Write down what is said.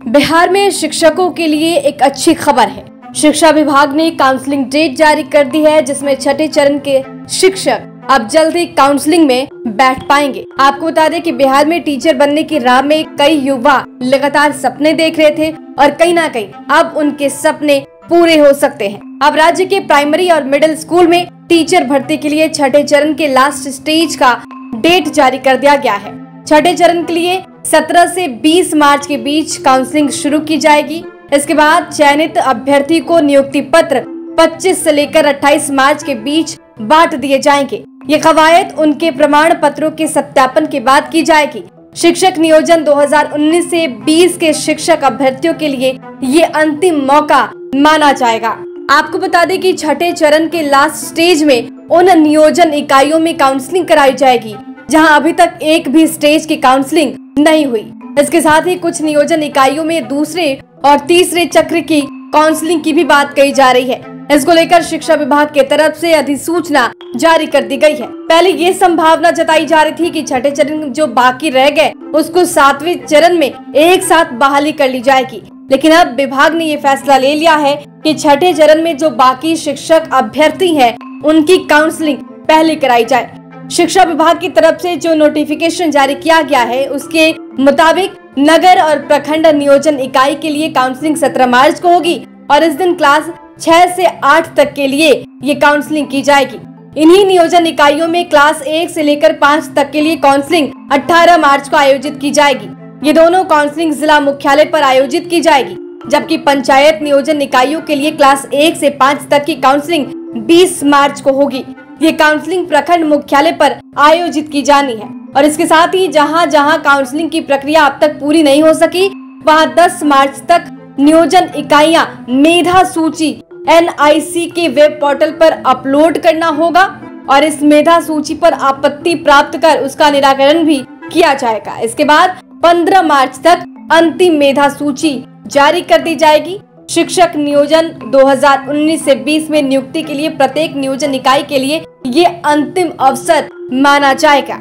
बिहार में शिक्षकों के लिए एक अच्छी खबर है। शिक्षा विभाग ने काउंसलिंग डेट जारी कर दी है, जिसमें छठे चरण के शिक्षक अब जल्द ही काउंसलिंग में बैठ पाएँगे। आपको बता दें कि बिहार में टीचर बनने की राह में कई युवा लगातार सपने देख रहे थे और कहीं ना कहीं अब उनके सपने पूरे हो सकते हैं। अब राज्य के प्राइमरी और मिडिल स्कूल में टीचर भर्ती के लिए छठे चरण के लास्ट स्टेज का डेट जारी कर दिया गया है। छठे चरण के लिए 17 से 20 मार्च के बीच काउंसलिंग शुरू की जाएगी। इसके बाद चयनित अभ्यर्थी को नियुक्ति पत्र 25 से लेकर 28 मार्च के बीच बांट दिए जाएँगे। ये कवायद उनके प्रमाण पत्रों के सत्यापन के बाद की जाएगी। शिक्षक नियोजन 2019 से 20 के शिक्षक अभ्यर्थियों के लिए ये अंतिम मौका माना जाएगा। आपको बता दें कि छठे चरण के लास्ट स्टेज में उन नियोजन इकाइयों में काउंसलिंग कराई जाएगी, जहाँ अभी तक एक भी स्टेज की काउंसलिंग नहीं हुई। इसके साथ ही कुछ नियोजन इकाइयों में दूसरे और तीसरे चक्र की काउंसलिंग की भी बात कही जा रही है। इसको लेकर शिक्षा विभाग के तरफ़ से अधिसूचना जारी कर दी गई है। पहले ये संभावना जताई जा रही थी कि छठे चरण जो बाकी रह गए, उसको सातवें चरण में एक साथ बहाली कर ली जाएगी। लेकिन अब विभाग ने ये फैसला ले लिया है कि छठे चरण में जो बाकी शिक्षक अभ्यर्थी हैं, उनकी काउंसलिंग पहले कराई जाए। शिक्षा विभाग की तरफ़ से जो नोटिफिकेशन जारी किया गया है, उसके मुताबिक नगर और प्रखंड नियोजन इकाई के लिए काउंसलिंग 17 मार्च को होगी और इस दिन क्लास 6 से 8 तक के लिए ये काउंसलिंग की जाएगी। इन्हीं नियोजन इकाइयों में क्लास एक से लेकर पाँच तक के लिए काउंसलिंग 18 मार्च को आयोजित की जाएगी। ये दोनों काउंसलिंग जिला मुख्यालय पर आयोजित की जाएगी, जबकि पंचायत नियोजन इकाइयों के लिए क्लास एक से पाँच तक की काउंसलिंग 20 मार्च को होगी। ये काउंसलिंग प्रखंड मुख्यालय पर आयोजित की जानी है। और इसके साथ ही जहाँ जहाँ काउंसलिंग की प्रक्रिया अब तक पूरी नहीं हो सकी, वहाँ 10 मार्च तक नियोजन इकाइयाँ मेधा सूची एनआईसी के वेब पोर्टल पर अपलोड करना होगा और इस मेधा सूची पर आपत्ति प्राप्त कर उसका निराकरण भी किया जाएगा। इसके बाद 15 मार्च तक अंतिम मेधा सूची जारी कर दी जाएगी। शिक्षक नियोजन 2019 से 20 में नियुक्ति के लिए प्रत्येक नियोजन इकाई के लिए ये अंतिम अवसर माना जाएगा।